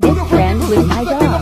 This friend was my dog.